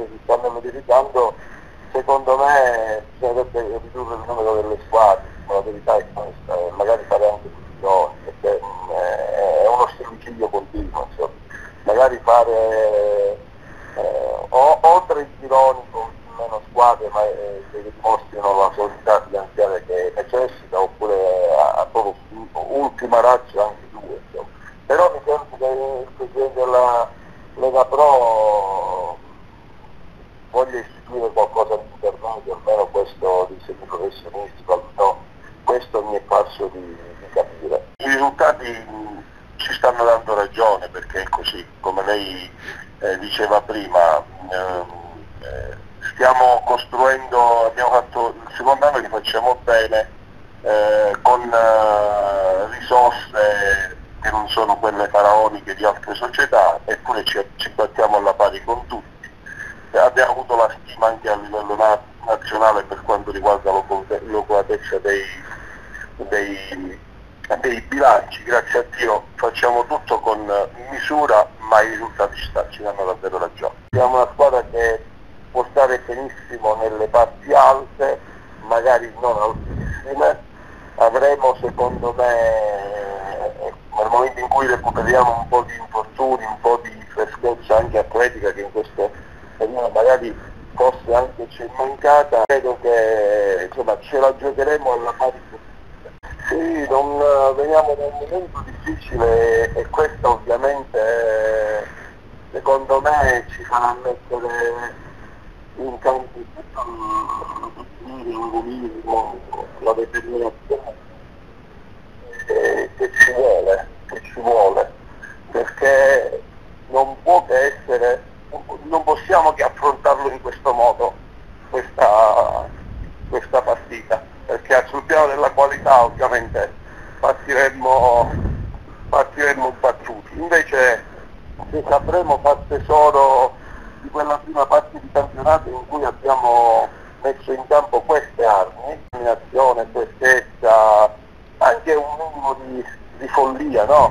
che si stanno modificando, secondo me bisognerebbe ridurre il numero delle squadre, la verità è questa, e magari fare anche più giorni, perché eh, è uno stillicidio continuo, insomma. magari fare eh, o, oltre i gironi con meno squadre ma eh, che dimostrino la solidità finanziaria che necessita, oppure a, a ultima razza istituire qualcosa di intermedio, almeno questo di semiprofessionistico, no, questo mi è parso di, di capire. I risultati ci stanno dando ragione perché è così, come lei eh, diceva prima, eh, stiamo costruendo, abbiamo fatto il secondo anno che facciamo bene eh, con eh, risorse che non sono quelle faraoniche di altre società, eppure ci, ci battiamo alla pari con tutti. La stima anche a livello na- nazionale per quanto riguarda l'oculatezza dei, dei, dei, bilanci, grazie a Dio facciamo tutto con misura, ma i risultati ci danno davvero ragione. Siamo una squadra che può stare benissimo nelle parti alte, magari non altissime, avremo secondo me nel momento in cui recuperiamo un po' di infortuni, un po' di freschezza anche atletica che in questo periodo magari forse anche ci è mancata, credo che insomma, ce la giocheremo alla pari sì, non, veniamo da un momento difficile e questo ovviamente secondo me ci farà mettere in campo tutto l'egoismo, la determinazione che, che ci vuole, che ci vuole, perché non può che essere, non possiamo che affrontarlo in questo modo, questa, questa partita, sul piano della qualità ovviamente partiremmo, partiremmo battuti, invece se sapremo far tesoro di quella prima parte di campionato in cui abbiamo messo in campo queste armi, determinazione, freschezza, anche un minimo di, di follia, no?